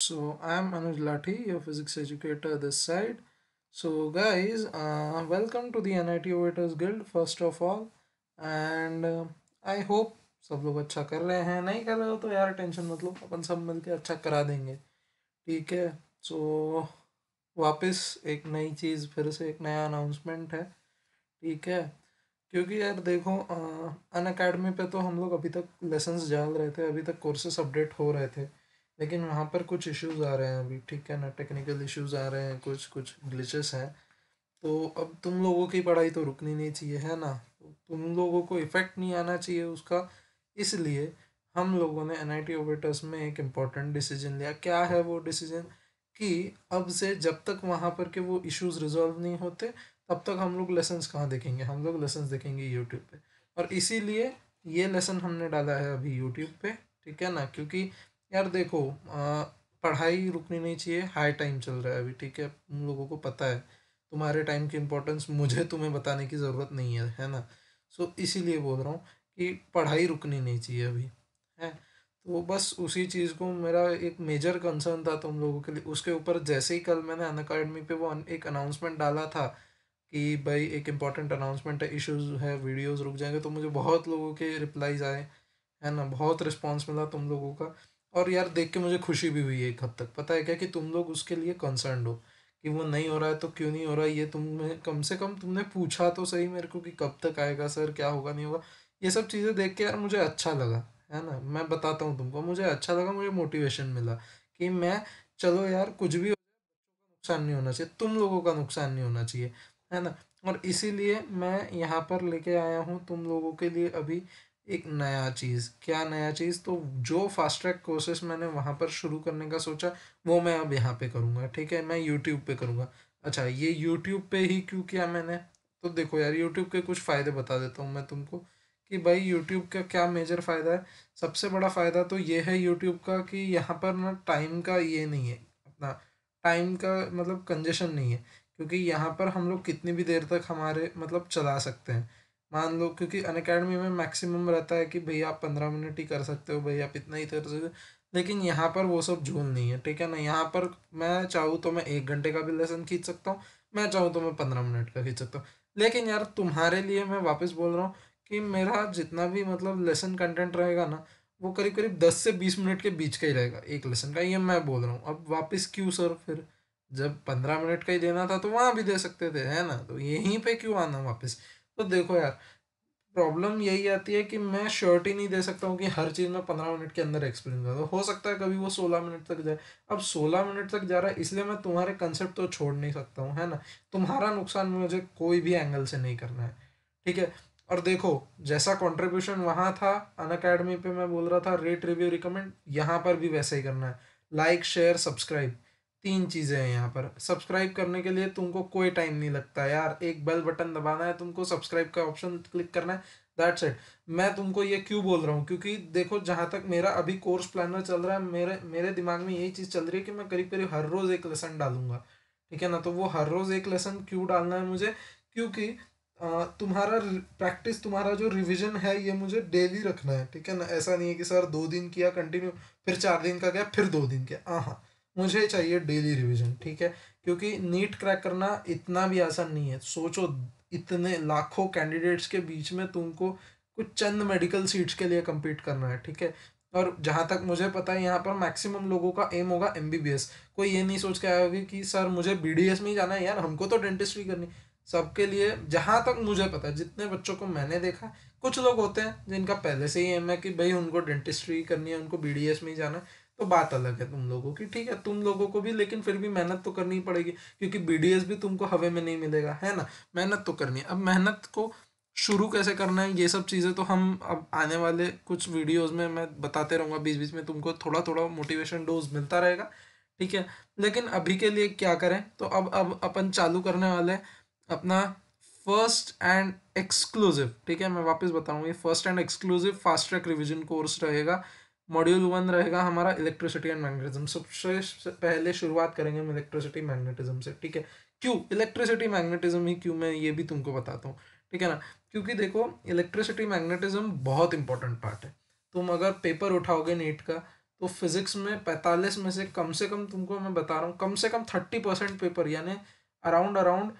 So I'm Anuj Lathi, your physics educator this side. So guys, uh, welcome to the NIT Aviators Guild first of all, and uh, I hope सब लोग अच्छा कर रहे हैं। नहीं कर रहे हो तो यार टेंशन मत लो अपन सब मिलके अच्छा करा देंगे। ठीक है? सो वापस एक नई चीज़ फिर से एक नया अनाउंसमेंट है। ठीक है? क्योंकि यार देखो अन अकेडमी पे तो हम लोग अभी तक लेसन्स डाल रहे थे अभी तक कोर्सेस अपडेट हो रहे थे। लेकिन वहाँ पर कुछ इश्यूज़ आ रहे हैं अभी, ठीक है ना? टेक्निकल इश्यूज़ आ रहे हैं, कुछ कुछ ग्लिचेस हैं। तो अब तुम लोगों की पढ़ाई तो रुकनी नहीं चाहिए, है ना? तो तुम लोगों को इफ़ेक्ट नहीं आना चाहिए उसका। इसलिए हम लोगों ने एन आई में एक इंपॉर्टेंट डिसीज़न लिया। क्या है वो डिसीज़न कि अब से जब तक वहाँ पर के वो इश्यूज़ रिजॉल्व नहीं होते, तब तक हम लोग लेसन्स कहाँ देखेंगे? हम लोग लेसन्स देखेंगे यूट्यूब पे। और इसीलिए ये लेसन हमने डाला है अभी यूट्यूब पे, ठीक है ना? क्योंकि यार देखो आ, पढ़ाई रुकनी नहीं चाहिए हाई टाइम चल रहा है अभी ठीक है? तुम लोगों को पता है। तुम्हारे टाइम की इम्पोर्टेंस मुझे तुम्हें बताने की ज़रूरत नहीं है है ना? सो इसीलिए बोल रहा हूँ कि पढ़ाई रुकनी नहीं चाहिए अभी है? तो बस उसी चीज़ को मेरा एक मेजर कंसर्न था तुम लोगों के लिए। उसके ऊपर जैसे ही कल मैंने अन अकेडमी पे वो एक अनाउंसमेंट डाला था कि भाई एक इंपॉर्टेंट अनाउंसमेंट है इश्यूज़ है वीडियोज़ रुक जाएँगे तो मुझे बहुत लोगों के रिप्लाईज आए है ना? बहुत रिस्पॉन्स मिला तुम लोगों का। और यार देख के मुझे खुशी भी हुई है एक हद तक। पता है क्या कि तुम लोग उसके लिए कंसर्न हो कि वो नहीं हो रहा है तो क्यों नहीं हो रहा है? ये तुम्हें कम से कम तुमने पूछा तो सही मेरे को कि कब तक आएगा सर, क्या होगा, नहीं होगा। ये सब चीज़ें देख के यार मुझे अच्छा लगा, है ना? मैं बताता हूँ तुमको, मुझे अच्छा लगा, मुझे मोटिवेशन मिला कि मैं, चलो यार, कुछ भी नुकसान नहीं होना चाहिए, तुम लोगों का नुकसान नहीं होना चाहिए, है ना? और इसीलिए मैं यहाँ पर लेके आया हूँ तुम लोगों के लिए अभी एक नया चीज़। क्या नया चीज़? तो जो फास्ट ट्रैक कोर्सेस मैंने वहाँ पर शुरू करने का सोचा, वो मैं अब यहाँ पे करूँगा, ठीक है? मैं यूट्यूब पे करूँगा। अच्छा ये यूट्यूब पे ही क्यों किया मैंने? तो देखो यार यूट्यूब के कुछ फ़ायदे बता देता हूँ मैं तुमको कि भाई यूट्यूब का क्या मेजर फ़ायदा है? सबसे बड़ा फ़ायदा तो ये है यूट्यूब का कि यहाँ पर ना टाइम का ये नहीं है, अपना टाइम का मतलब कंजेशन नहीं है, क्योंकि यहाँ पर हम लोग कितनी भी देर तक हमारे मतलब चला सकते हैं। मान लो, क्योंकि अन अकेडमी में मैक्सिमम रहता है कि भाई आप पंद्रह मिनट ही कर सकते हो भाई आप इतना ही कर सकते हो। लेकिन यहाँ पर वो सब झूल नहीं है, ठीक है ना? यहाँ पर मैं चाहूँ तो मैं एक घंटे का भी लेसन खींच सकता हूँ, मैं चाहूँ तो मैं पंद्रह मिनट का खींच सकता हूँ। लेकिन यार, तुम्हारे लिए मैं वापस बोल रहा हूँ कि मेरा जितना भी मतलब लेसन कंटेंट रहेगा ना, वो करीब करीब दस से बीस मिनट के बीच का ही रहेगा, एक लेसन का ये मैं बोल रहा हूँ। अब वापस क्यों सर फिर? जब पंद्रह मिनट का ही देना था तो वहाँ भी दे सकते थे, है ना? तो यहीं पे क्यों आना वापस? तो देखो यार प्रॉब्लम यही आती है कि मैं शर्ट ही नहीं दे सकता हूँ कि हर चीज़ में पंद्रह मिनट के अंदर एक्सप्लेन कर। हो सकता है कभी वो सोलह मिनट तक जाए। अब सोलह मिनट तक जा रहा है, इसलिए मैं तुम्हारे कंसेप्ट तो छोड़ नहीं सकता हूँ, है ना? तुम्हारा नुकसान मुझे कोई भी एंगल से नहीं करना है, ठीक है? और देखो, जैसा कंट्रीब्यूशन वहाँ था अन अकेडमी पे मैं बोल रहा था रेट रिव्यू रिकमेंड यहाँ पर भी वैसे ही करना है। लाइक शेयर सब्सक्राइब तीन चीज़ें हैं यहाँ पर। सब्सक्राइब करने के लिए तुमको कोई टाइम नहीं लगता यार। एक बेल बटन दबाना है, तुमको सब्सक्राइब का ऑप्शन क्लिक करना है। दैट्स इट मैं तुमको ये क्यों बोल रहा हूँ? क्योंकि देखो, जहाँ तक मेरा अभी कोर्स प्लानर चल रहा है, मेरे मेरे दिमाग में यही चीज़ चल रही है कि मैं करीब करीब हर रोज़ एक लेसन डालूँगा। ठीक है ना? तो वो हर रोज़ एक लेसन क्यों डालना है मुझे? क्योंकि तुम्हारा प्रैक्टिस तुम्हारा जो रिवीजन है, ये मुझे डेली रखना है। ठीक है ना? ऐसा नहीं है कि सर दो दिन किया कंटिन्यू फिर चार दिन का गया, फिर दो दिन किया। हाँ हाँ। मुझे चाहिए डेली रिवीजन ठीक है? क्योंकि नीट क्रैक करना इतना भी आसान नहीं है। सोचो, इतने लाखों कैंडिडेट्स के बीच में तुमको कुछ चंद मेडिकल सीट्स के लिए कम्पीट करना है, ठीक है? और जहाँ तक मुझे पता है, यहाँ पर मैक्सिमम लोगों का एम होगा एमबीबीएस कोई ये नहीं सोच के आया होगी कि, सर, मुझे बीडीएस में ही जाना है, यार, हमको तो डेंटिस्ट्री करनी सबके लिए, जहाँ तक मुझे पता है, जितने बच्चों को मैंने देखा, कुछ लोग होते हैं जिनका पहले से ही एम है कि भाई उनको डेंटिस्ट्री करनी है, उनको बीडीएस में ही जाना है। तो बात अलग है तुम लोगों की, ठीक है? तुम लोगों को भी, लेकिन फिर भी मेहनत तो करनी पड़ेगी, क्योंकि बीडीएस भी तुमको हवे में नहीं मिलेगा, है ना? मेहनत तो करनी है। अब मेहनत को शुरू कैसे करना है, ये सब चीज़ें तो हम अब आने वाले कुछ वीडियोस में मैं बताते रहूँगा बीच बीच में तुमको थोड़ा थोड़ा मोटिवेशन डोज मिलता रहेगा, ठीक है? लेकिन अभी के लिए क्या करें? तो अब अब अपन चालू करने वाले अपना फ़र्स्ट एंड एक्सक्लूसिव ठीक है? मैं वापस बताऊँगी first and exclusive fast track revision course रहेगा। मॉड्यूल वन रहेगा हमारा इलेक्ट्रिसिटी एंड मैग्नेटिज्म सबसे पहले शुरुआत करेंगे हम इलेक्ट्रिसिटी मैग्नेटिज्म से, ठीक है? क्यों? इलेक्ट्रिसिटी मैग्नेटिज्म ही क्यों? मैं ये भी तुमको बताता हूँ, ठीक है ना? क्योंकि देखो इलेक्ट्रिसिटी मैग्नेटिज्म बहुत इंपॉर्टेंट पार्ट है। तुम अगर पेपर उठाओगे नीट का तो फिजिक्स में पैंतालीस में से कम से कम तुमको मैं बता रहा हूँ, कम से कम थर्टी परसेंट पेपर यानी अराउंड अराउंड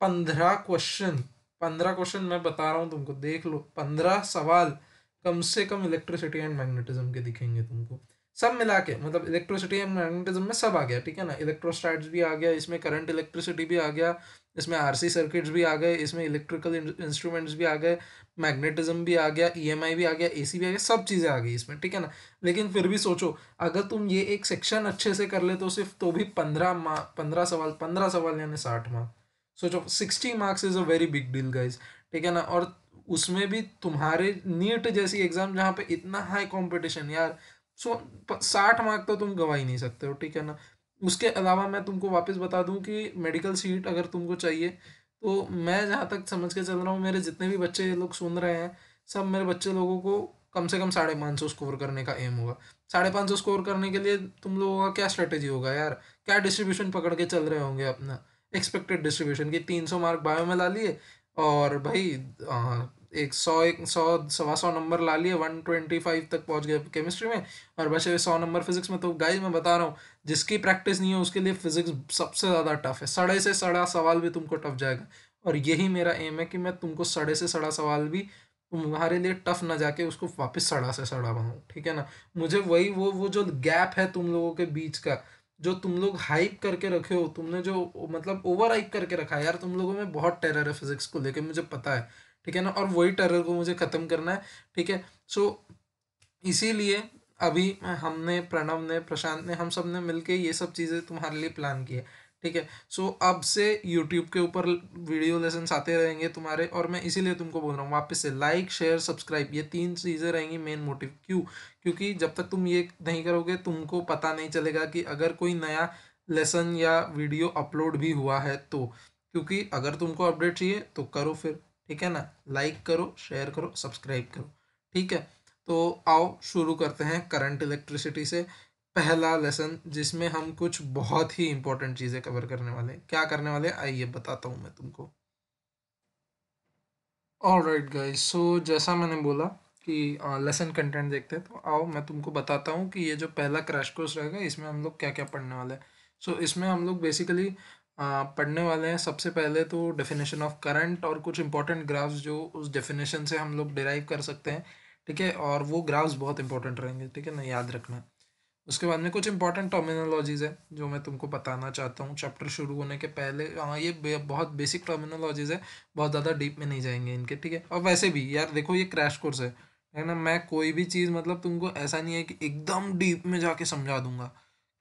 पंद्रह क्वेश्चन पंद्रह क्वेश्चन मैं बता रहा हूँ तुमको, देख लो, पंद्रह सवाल कम से कम इलेक्ट्रिसिटी एंड मैग्नेटिज्म के दिखेंगे तुमको। सब मिला के मतलब इलेक्ट्रिसिटी एंड मैग्नेटिज्म में सब आ गया, ठीक है ना? इलेक्ट्रोस्टैट्स भी आ गया, इसमें करंट इलेक्ट्रिसिटी भी आ गया, इसमें आरसी सर्किट्स भी आ गए, इसमें इलेक्ट्रिकल इंस्ट्रूमेंट्स भी आ गए मैग्नेटिज्म भी आ गया ईएमआई भी आ गया एसी भी आ गया, सब चीज़ें आ गई इसमें, ठीक है ना? लेकिन फिर भी सोचो, अगर तुम ये एक सेक्शन अच्छे से कर ले तो सिर्फ़ तो भी पंद्रह मा, पंद्रह सवाल पंद्रह सवाल यानी साठ मार्क। सोचो sixty marks is a very big deal guys ठीक है ना? और उसमें भी तुम्हारे नीट जैसी एग्ज़ाम जहाँ पे इतना हाई कंपटीशन यार सो साठ मार्क तो तुम गवा ही नहीं सकते हो, ठीक है ना? उसके अलावा मैं तुमको वापस बता दूँ कि मेडिकल सीट अगर तुमको चाहिए तो मैं जहाँ तक समझ के चल रहा हूँ, मेरे जितने भी बच्चे लोग सुन रहे हैं, सब मेरे बच्चे लोगों को कम से कम साढ़े पाँच सौ स्कोर करने का एम होगा साढ़े पाँच सौ स्कोर करने के लिए तुम लोगों का क्या स्ट्रेटेजी होगा यार? क्या डिस्ट्रीब्यूशन पकड़ के चल रहे होंगे अपना? एक्सपेक्टेड डिस्ट्रीब्यूशन की तीन सौ मार्क बायो में ला लिए और भाई एक सौ एक सौ, सवा सौ नंबर ला लिए वन ट्वेंटी फाइव तक पहुँच गए केमिस्ट्री में, और बचे सौ नंबर फिजिक्स में। तो गाइज़ मैं बता रहा हूँ, जिसकी प्रैक्टिस नहीं है, उसके लिए फिजिक्स सबसे ज़्यादा टफ है। सड़े से सड़ा सवाल भी तुमको टफ जाएगा। और यही मेरा एम है कि मैं तुमको सड़े से सड़ा सवाल भी, तुम्हारे लिए टफ ना जाके उसको वापस सड़ा से सड़ा बनाऊँ, ठीक है ना? मुझे वही, वो वो जो गैप है तुम लोगों के बीच का, जो तुम लोग हाइप करके रखे हो, तुमने जो मतलब ओवर हाइप करके रखा है। यार, तुम लोगों में बहुत टेरर है फिजिक्स को लेके, मुझे पता है। ठीक है ना? और वही टेरर को मुझे ख़त्म करना है, ठीक है? सो इसीलिए अभी हमने, प्रणव ने, प्रशांत ने, हम सबने मिलके ये सब चीज़ें तुम्हारे लिए प्लान की है, ठीक है? सो अब से यूट्यूब के ऊपर वीडियो लेसन आते रहेंगे तुम्हारे, और मैं इसीलिए तुमको बोल रहा हूँ, वापस से लाइक शेयर सब्सक्राइब ये तीन चीज़ें रहेंगी मेन मोटिव क्यों? क्योंकि जब तक तुम ये नहीं करोगे, तुमको पता नहीं चलेगा कि अगर कोई नया लेसन या वीडियो अपलोड भी हुआ है तो क्योंकि अगर तुमको अपडेट चाहिए तो करो फिर। ठीक है ना? लाइक करो शेयर करो सब्सक्राइब करो। ठीक है? तो आओ शुरू करते हैं करंट इलेक्ट्रिसिटी से। पहला लेसन जिसमें हम कुछ बहुत ही इंपॉर्टेंट चीज़ें कवर करने वाले हैं। क्या करने वाले आइए बताता हूँ मैं तुमको। ऑल राइट गाइज़ सो जैसा मैंने बोला कि लेसन कंटेंट देखते हैं तो आओ मैं तुमको बताता हूँ कि ये जो पहला क्रैश कोर्स रहेगा इसमें हम लोग क्या क्या पढ़ने वाले हैं। सो so, इसमें हम लोग बेसिकली पढ़ने वाले हैं, सबसे पहले तो डेफिनेशन ऑफ़ करंट और कुछ इंपॉर्टेंट ग्राफ्स जो उस डेफिनेशन से हम लोग डिराइव कर सकते हैं, ठीक है? और वो ग्राफ्स बहुत इंपॉर्टेंट रहेंगे, ठीक है ना? याद रखना। उसके बाद में कुछ इंपॉर्टेंट टर्मिनोलॉजीज़ है, जो मैं तुमको बताना चाहता हूँ। चैप्टर शुरू होने के पहले हाँ ये बहुत बेसिक टर्मिनोलॉजीज़ है, बहुत ज़्यादा डीप में नहीं जाएँगे इनके, ठीक है? और वैसे भी, यार, देखो, ये क्रैश कोर्स है है ना? मैं कोई भी चीज़ मतलब तुमको ऐसा नहीं है कि एकदम डीप में जाके समझा दूँगा।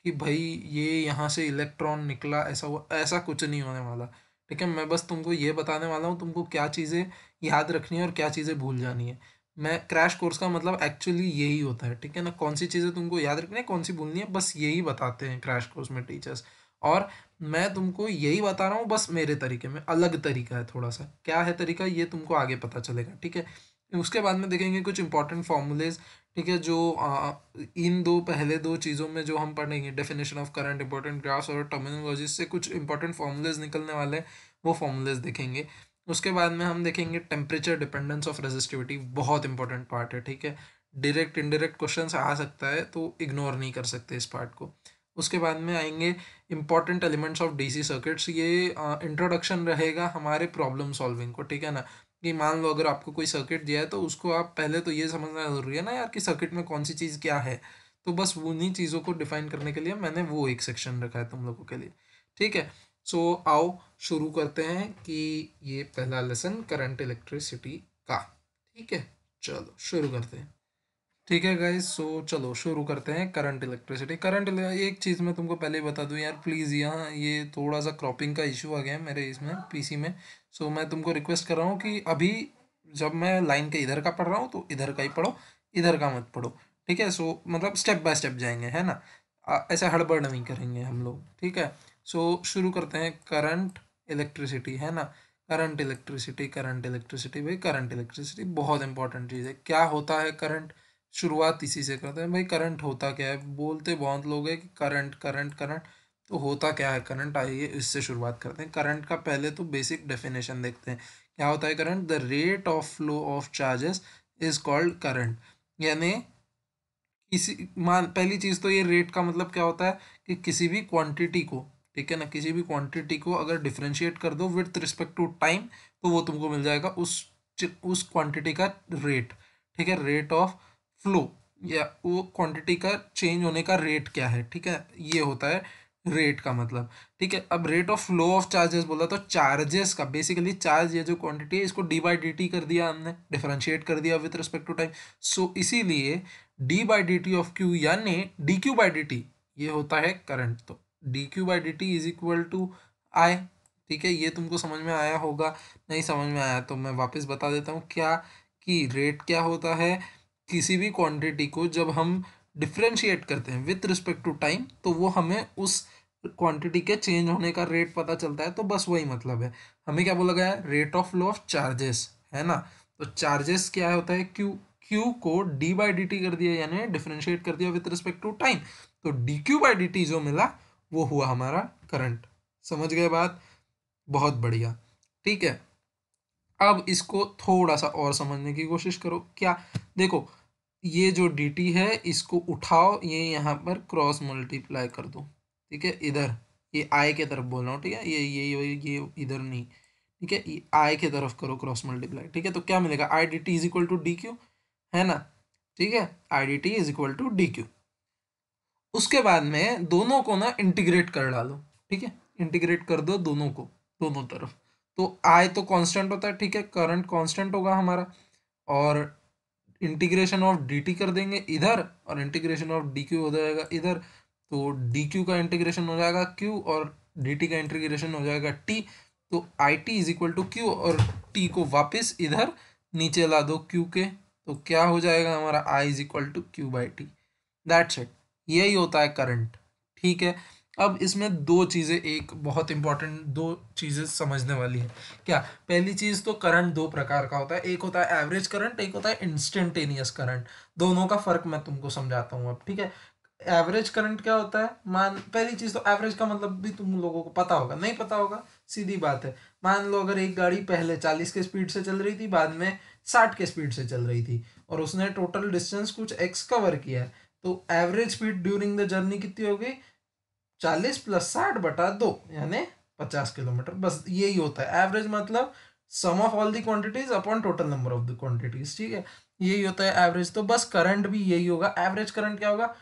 कि भाई ये यहाँ से इलेक्ट्रॉन निकला, ऐसा हुआ, ऐसा कुछ नहीं होने वाला। ठीक है, मैं बस तुमको ये बताने वाला हूँ, तुमको क्या चीज़ें याद रखनी है और क्या चीज़ें भूल जानी है। मैं क्रैश कोर्स का मतलब एक्चुअली यही होता है, ठीक है ना? कौन सी चीज़ें तुमको याद रखनी है, कौन सी भूलनी है, बस यही बताते हैं क्रैश कोर्स में टीचर्स और मैं तुमको यही बता रहा हूँ, बस मेरे तरीके में, अलग तरीका है थोड़ा सा। क्या है तरीका? ये तुमको आगे पता चलेगा, ठीक है? उसके बाद में देखेंगे कुछ इंपॉर्टेंट फॉर्मूलेज ठीक है जो आ, इन दो पहले दो चीज़ों में जो हम पढ़ेंगे definition of current important graphs और टर्मिनोलॉजी से कुछ इंपॉर्टेंट फॉर्मूलेज निकलने वाले हैं वो फॉर्मूलेज देखेंगे। उसके बाद में हम देखेंगे टेम्परेचर डिपेंडेंस ऑफ़ रेजिस्टिविटी बहुत इंपॉर्टेंट पार्ट है ठीक है। डायरेक्ट इनडायरेक्ट क्वेश्चन आ सकता है तो इग्नोर नहीं कर सकते इस पार्ट को। उसके बाद में आएँगे important elements of DC circuits ये इंट्रोडक्शन रहेगा हमारे प्रॉब्लम सॉल्विंग को ठीक है ना। कि मान लो अगर आपको कोई सर्किट दिया है तो उसको आप पहले तो ये समझना ज़रूरी है ना यार कि सर्किट में कौन सी चीज़ क्या है। तो बस उन्हीं चीज़ों को डिफाइन करने के लिए मैंने वो एक सेक्शन रखा है तुम लोगों के लिए। ठीक है? सो so, आओ शुरू करते हैं कि ये पहला लेसन करंट इलेक्ट्रिसिटी का। ठीक है? चलो शुरू करते हैं। ठीक है गाइज़ सो चलो शुरू करते हैं करंट इलेक्ट्रिसिटी करंट एक चीज़ मैं तुमको पहले ही बता दूँ यार प्लीज़ यहाँ ये थोड़ा सा क्रॉपिंग का इशू आ गया है मेरे इसमें पीसी में। सो मैं तुमको रिक्वेस्ट कर रहा हूँ कि अभी जब मैं लाइन के इधर का पढ़ रहा हूँ तो इधर का ही पढ़ो, इधर का मत पढ़ो, ठीक है? सो मतलब स्टेप बाय स्टेप जाएँगे, है ना? ऐसे हड़बड़ नहीं करेंगे हम लोग, ठीक है? सो शुरू करते हैं करंट इलेक्ट्रिसिटी है ना? करंट इलेक्ट्रिसिटी करंट इलेक्ट्रिसिटी भाई करंट इलेक्ट्रिसिटी बहुत इंपॉर्टेंट चीज़ है। क्या होता है करंट शुरुआत इसी से करते हैं, भाई करंट होता क्या है? बोलते बहुत लोग हैं कि करंट करंट करंट तो होता क्या है? करंट आइए, इससे शुरुआत करते हैं। करंट का पहले तो बेसिक डेफिनेशन देखते हैं। क्या होता है current? The rate of flow of charges is called current यानी किसी, मान, पहली चीज़ तो ये रेट का मतलब क्या होता है? कि किसी भी क्वांटिटी को, ठीक है ना? किसी भी क्वांटिटी को अगर डिफ्रेंशिएट कर दो विथ रिस्पेक्ट टू टाइम तो वो तुमको मिल जाएगा उस उस क्वांटिटी का रेट ठीक है? रेट ऑफ़ फ्लो या वो क्वांटिटी का चेंज होने का रेट क्या है? ठीक है? ये होता है रेट का मतलब। ठीक है, अब rate of flow of charges बोला तो चार्जेस का बेसिकली चार्ज ये जो क्वांटिटी है, इसको डी बाई डी टी कर दिया हमने डिफरेंशिएट कर दिया with respect to time so इसीलिए D by D T of Q यानी D Q by D T ये होता है करंट तो। D Q by D T is equal to I ठीक है, ये तुमको समझ में आया होगा, नहीं समझ में आया तो मैं वापस बता देता हूँ क्या कि रेट क्या होता है, किसी भी क्वांटिटी को जब हम डिफ्रेंशिएट करते हैं विथ रिस्पेक्ट टू टाइम तो वो हमें उस क्वांटिटी के चेंज होने का रेट पता चलता है तो बस वही मतलब है। हमें क्या बोला गया है? Rate of flow of charges है ना? तो चार्जेस क्या होता है? क्यू क्यू को डी बाई डी टी कर दिया, यानी डिफ्रेंशिएट कर दिया विथ रिस्पेक्ट टू टाइम तो D Q by D T जो मिला, वो हुआ हमारा करंट समझ गए बात? बहुत बढ़िया। ठीक है। अब इसको थोड़ा सा और समझने की कोशिश करो। क्या? देखो, ये जो डी टी है, इसको उठाओ, ये यहाँ पर क्रॉस मल्टीप्लाई कर दो। ठीक है? इधर। ये आई के तरफ़ बोल रहा हूँ, ठीक है? ये ये ये ये इधर नहीं। ठीक है? ये आई के तरफ़ करो क्रॉस मल्टीप्लाई ठीक है? तो क्या मिलेगा? I D T is equal to D Q है ना? ठीक है? I D T is equal to D Q उसके बाद में दोनों को ना इंटीग्रेट कर डालो, ठीक है? इंटीग्रेट कर दो दोनों को, दोनों तरफ़। तो आई तो कांस्टेंट होता है, ठीक है? करंट कांस्टेंट होगा हमारा। और इंटीग्रेशन ऑफ़ डी टी कर देंगे इधर और इंटीग्रेशन ऑफ़ डी क्यू हो जाएगा इधर। तो डी क्यू का इंटीग्रेशन हो जाएगा क्यू और डी टी का इंटीग्रेशन हो जाएगा टी तो I T is equal to Q और टी को वापस इधर नीचे ला दो क्यू के तो क्या हो जाएगा हमारा I is equal to Q by T that's it यही होता है करंट ठीक है? अब इसमें दो चीज़ें, एक बहुत इंपॉर्टेंट दो चीज़ें समझने वाली है। क्या? पहली चीज़ तो करंट दो प्रकार का होता है। एक होता है एवरेज करंट एक होता है इंस्टेंटेनियस करंट दोनों का फ़र्क मैं तुमको समझाता हूँ अब, ठीक है? एवरेज करंट क्या होता है? मान, पहली चीज़ तो एवरेज का मतलब भी तुम लोगों को पता होगा। नहीं पता होगा, सीधी बात है। मान लो अगर एक गाड़ी पहले चालीस के स्पीड से चल रही थी, बाद में साठ के स्पीड से चल रही थी, और उसने टोटल डिस्टेंस कुछ एक्स कवर किया है तो average speed during the journey कितनी हो गई? चालीस प्लस साठ बटा दो, यानी पचास किलोमीटर। बस यही होता है। एवरेज मतलब sum of all the quantities upon total number of the quantities ठीक है? यही होता है एवरेज तो बस करंट भी यही होगा। एवरेज करंट क्या होगा?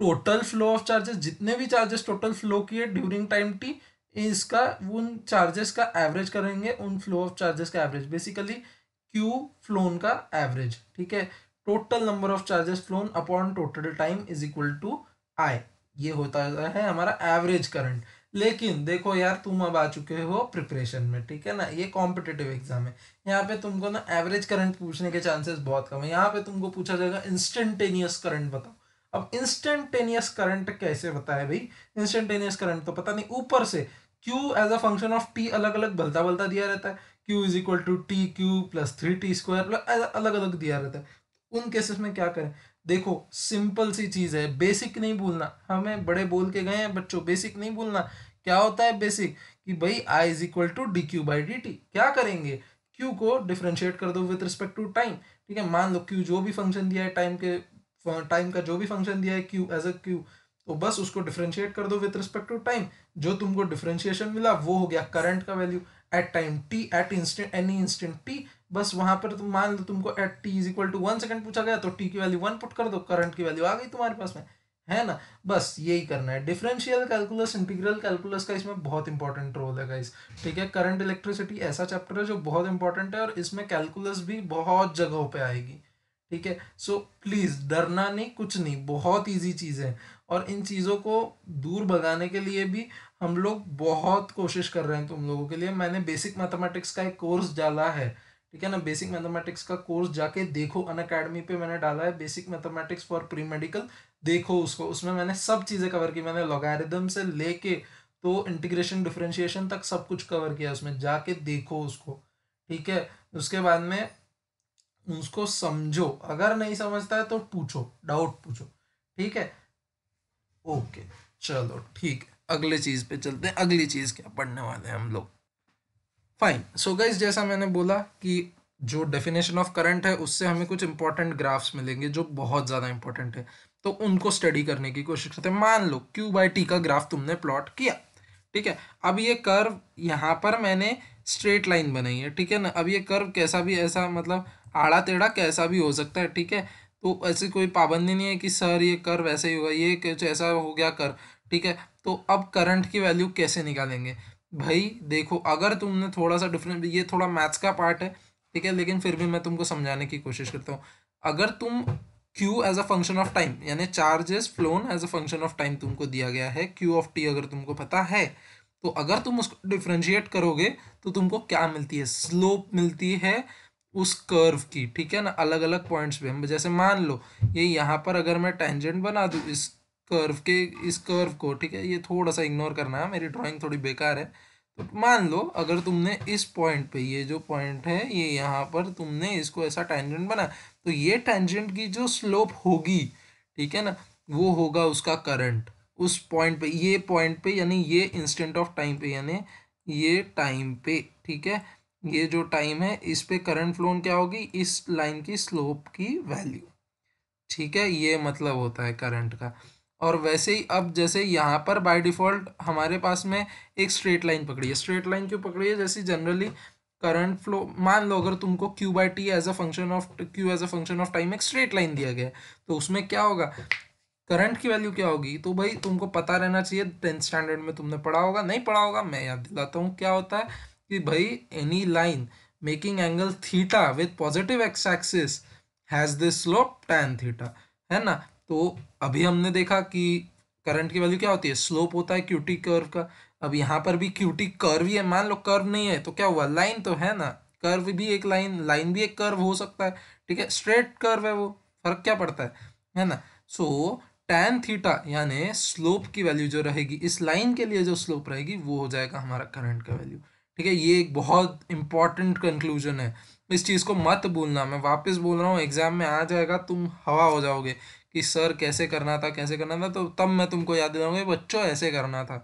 टोटल फ्लो ऑफ़ चार्जेस जितने भी चार्जेस टोटल फ्लो किए ड्यूरिंग टाइम टी इसका, उन चार्जेस का एवरेज करेंगे, उन फ्लो ऑफ़ चार्जेस का एवरेज बेसिकली क्यू फ्लोन का एवरेज ठीक है? Total number of charges flown upon total time is equal to I ये होता है हमारा एवरेज करंट लेकिन, देखो यार, तुम अब आ चुके हो प्रिपरेशन में, ठीक है ना? ये कॉम्पिटेटिव एग्ज़ाम है। यहाँ पे तुमको ना एवरेज करंट पूछने के चांसेस बहुत कम है। यहाँ पे तुमको पूछा जाएगा इंस्टेंटेनियस करंट बताओ। अब इंस्टेंटेनियस करंट कैसे बताए भाई? इंस्टेंटेनियस करंट तो पता नहीं, ऊपर से Q as a function of T अलग अलग बलता बलता दिया रहता है। Q is equal to T Q plus three T square अलग अलग दिया रहता है। उन केसेस में क्या करें? देखो सिंपल सी चीज़ है बेसिक नहीं भूलना। हमें बड़े बोल के गए हैं, बच्चों बेसिक नहीं भूलना। क्या होता है बेसिक कि भाई I is equal to D Q by D T क्या करेंगे? क्यू को डिफ्रेंशिएट कर दो विथ रिस्पेक्ट टू टाइम ठीक है, मान लो क्यू जो भी फ़ंक्शन दिया है टाइम के टाइम का जो भी फ़ंक्शन दिया है क्यू एज अ क्यू तो बस उसको डिफ्रेंशिएट कर दो विथ रिस्पेक्ट टू टाइम जो तुमको डिफ्रेंशिएशन मिला, वो हो गया करंट का value at time T at instant any instant T बस वहाँ पर तुम मान लो तुमको at T is equal to one second पूछा गया तो टी की वैल्यू वन पुट कर दो करंट की वैल्यू आ गई तुम्हारे पास में. है ना? बस यही करना है. डिफरेंशियल कैलकुलस इंटीग्रल कैलकुलस का इसमें बहुत इंपॉर्टेंट रोल है गाइस ठीक है? करंट इलेक्ट्रिसिटी ऐसा चैप्टर है जो बहुत इंपॉर्टेंट है और इसमें कैलकुलस भी बहुत जगहों पे आएगी. ठीक है? सो प्लीज़ डरना नहीं, कुछ नहीं, बहुत ईजी चीज़ है। और इन चीज़ों को दूर भगाने के लिए भी हम लोग बहुत कोशिश कर रहे हैं तुम लोगों के लिए। मैंने बेसिक मैथमेटिक्स का एक कोर्स डाला है, ठीक है ना? बेसिक मैथमेटिक्स का कोर्स जाके देखो अन अकेडमी पे मैंने डाला है basic mathematics for pre medical देखो उसको। उसमें मैंने सब चीज़ें कवर की, मैंने लॉगारिदम से लेके तो इंटीग्रेशन डिफ्रेंशिएशन तक सब कुछ कवर किया उसमें। जाके देखो उसको, ठीक है? उसके बाद में उसको समझो। अगर नहीं समझता है तो पूछो डाउट पूछो। ठीक है? ओके चलो, ठीक अगले चीज़ पे चलते हैं। अगली चीज़ क्या पढ़ने वाले हैं हम लोग? फाइन सो गाइज़ जैसा मैंने बोला कि जो डेफिनेशन ऑफ़ करंट है, उससे हमें कुछ इंपॉर्टेंट ग्राफ्स मिलेंगे जो बहुत ज़्यादा इंपॉर्टेंट है। तो उनको स्टडी करने की कोशिश करते हैं। मान लो क्यू बाई टी का ग्राफ तुमने प्लॉट किया। ठीक है? अब ये कर्व यहाँ पर मैंने स्ट्रेट लाइन बनाई है। ठीक है ना? अब ये कर्व कैसा भी ऐसा मतलब आड़ा टेढ़ा कैसा भी हो सकता है, ठीक है? तो ऐसी कोई पाबंदी नहीं है कि सर ये कर, वैसे ही होगा, ये कुछ ऐसा हो गया, कर, ठीक है? तो अब करंट की वैल्यू कैसे निकालेंगे? भाई देखो, अगर तुमने थोड़ा सा डिफरेंट ये थोड़ा मैथ्स का पार्ट है, ठीक है? लेकिन फिर भी मैं तुमको समझाने की कोशिश करता हूँ। अगर तुम Q as a function of time यानी charges flown as a function of time तुमको दिया गया है क्यू ऑफ़ टी अगर तुमको पता है तो अगर तुम उसको डिफ्रेंशिएट करोगे तो तुमको क्या मिलती है? स्लोप मिलती है उस कर्व की, ठीक है ना? अलग अलग पॉइंट्स पे। हम जैसे मान लो, ये यहाँ पर अगर मैं टेंजेंट बना दूँ, इस कर्व के, इस कर्व को, ठीक है? ये थोड़ा सा इग्नोर करना है। मेरी ड्राइंग थोड़ी बेकार है। तो मान लो, अगर तुमने इस पॉइंट पे, ये जो पॉइंट है, ये यहाँ पर तुमने इसको ऐसा टेंजेंट बना तो ये टेंजेंट की जो स्लोप होगी, ठीक है ना? वो होगा उसका करंट उस पॉइंट पे, ये पॉइंट पे, यानी ये इंस्टेंट ऑफ़ टाइम पे, यानी ये टाइम पे, ठीक है? ये जो टाइम है इस पे करंट फ्लोन क्या होगी? इस लाइन की स्लोप की वैल्यू ठीक है? ये मतलब होता है करंट का। और वैसे ही अब जैसे यहाँ पर बाय डिफ़ॉल्ट हमारे पास में एक स्ट्रेट लाइन पकड़ी है। स्ट्रेट लाइन क्यों पकड़ी है? जैसे जनरली करंट फ्लो मान लो अगर तुमको Q by T as a function of Q as a function of time एक स्ट्रेट लाइन दिया गया तो उसमें क्या होगा? करंट की वैल्यू क्या होगी? तो भाई तुमको पता रहना चाहिए टेंथ स्टैंडर्ड में तुमने पढ़ा होगा नहीं पढ़ा होगा मैं याद दिलाता हूँ क्या होता है? कि भाई any line making angle theta with positive X axis has this slope tan theta है ना? तो अभी हमने देखा कि करंट की वैल्यू क्या होती है? स्लोप होता है क्यूटी कर्व का। अब यहाँ पर भी क्यूटी कर्व ही है। मान लो कर्व नहीं है तो क्या हुआ? लाइन तो है ना? कर्व भी एक लाइन लाइन भी एक कर्व हो सकता है, ठीक है? स्ट्रेट कर्व है वो। फ़र्क क्या पड़ता है? है ना? सो टैन थीटा यानी स्लोप की वैल्यू जो रहेगी, इस लाइन के लिए जो स्लोप रहेगी, वो हो जाएगा हमारा करंट का वैल्यू ठीक है, ये एक बहुत इंपॉर्टेंट कंक्लूजन है। इस चीज़ को मत भूलना। मैं वापस बोल रहा हूँ एग्ज़ाम में आ जाएगा, तुम हवा हो जाओगे कि सर कैसे करना था, कैसे करना था तो तब मैं तुमको याद दिलाऊँगा बच्चों, ऐसे करना था।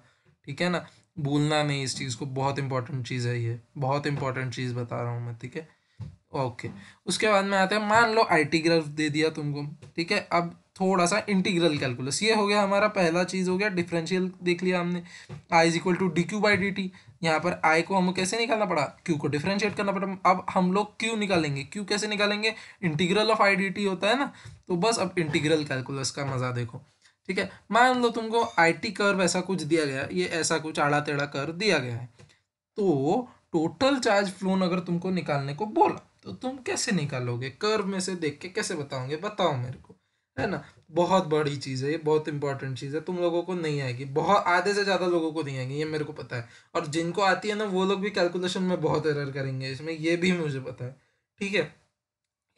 ठीक है ना? भूलना नहीं इस चीज़ को। बहुत इंपॉर्टेंट चीज़ है ये। बहुत इंपॉर्टेंट चीज़ बता रहा हूँ मैं, ठीक है? ओके उसके बाद में आते हैं, मान लो आई टी ग्राफ दे दिया तुमको। ठीक है? अब थोड़ा सा इंटीग्रल कैलकुलस। ये हो गया हमारा पहला चीज़ हो गया डिफरेंशियल देख लिया हमने। I is equal to D Q by D T यहाँ पर आई को हमें कैसे निकालना पड़ा? क्यू को डिफ्रेंशिएट करना पड़ा। अब हम लोग क्यू निकालेंगे। क्यू कैसे निकालेंगे? Integral of I D T होता है ना? तो बस अब इंटीग्रल कैलकुलस का मज़ा देखो। ठीक है? मान लो तुमको आई टी कर्व ऐसा कुछ दिया गया। ये ऐसा कुछ आड़ा टेढ़ा कर्व दिया गया है। तो टोटल चार्ज फ्लोन अगर तुमको निकालने को बोला तो तुम कैसे निकालोगे? कर्व में से देख के कैसे बताओगे? बताओ मेरे को। है ना? बहुत बड़ी चीज़ है, ये बहुत इंपॉर्टेंट चीज़ है। तुम लोगों को नहीं आएगी। बहुत, आधे से ज़्यादा लोगों को नहीं आएगी, ये मेरे को पता है। और जिनको आती है ना, वो लोग भी कैलकुलेशन में बहुत एरर करेंगे इसमें, ये भी मुझे पता है। ठीक है?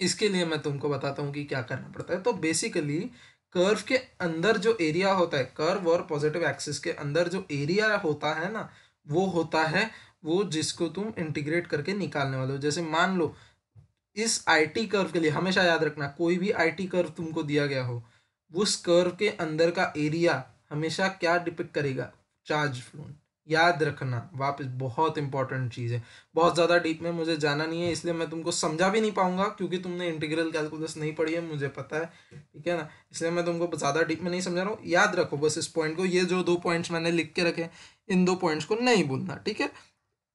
इसके लिए मैं तुमको बताता हूँ कि क्या करना पड़ता है। तो बेसिकली कर्व के अंदर जो एरिया होता है कर्व और पॉजिटिव एक्सिस के अंदर जो एरिया होता है ना, वो होता है, वो जिसको तुम इंटीग्रेट करके निकालने वाले हो। जैसे मान लो इस आईटी कर्व के लिए हमेशा याद रखना, कोई भी आईटी कर्व तुमको दिया गया हो, उस कर्व के अंदर का एरिया हमेशा क्या डिपिक्ट करेगा? चार्ज फ्लोन याद रखना, वापस, बहुत इंपॉर्टेंट चीज़ है। बहुत ज़्यादा डीप में मुझे जाना नहीं है, इसलिए मैं तुमको समझा भी नहीं पाऊँगा, क्योंकि तुमने इंटीग्रल कैलकुलस नहीं पढ़ी है, मुझे पता है, ठीक है ना? इसलिए मैं तुमको ज़्यादा डीप में नहीं समझा रहा हूँ। याद रखो, बस इस पॉइंट को, ये जो दो पॉइंट्स मैंने लिख के रखे, इन दो पॉइंट्स को नहीं भूलना, ठीक है?